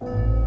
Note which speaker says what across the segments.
Speaker 1: you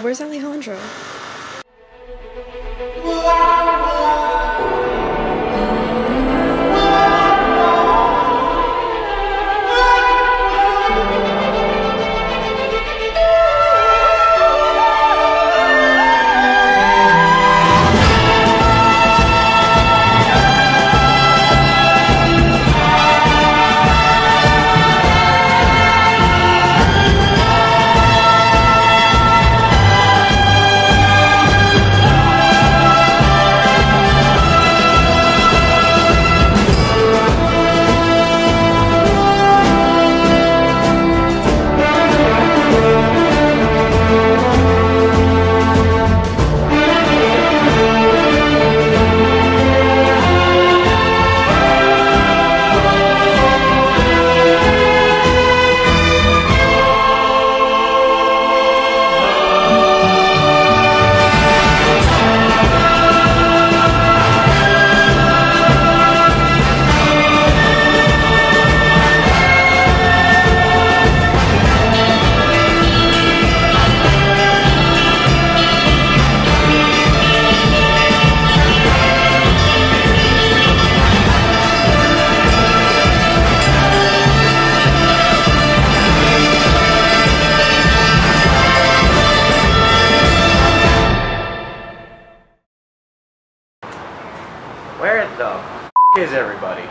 Speaker 1: Where's Alejandro?
Speaker 2: Where the f is everybody?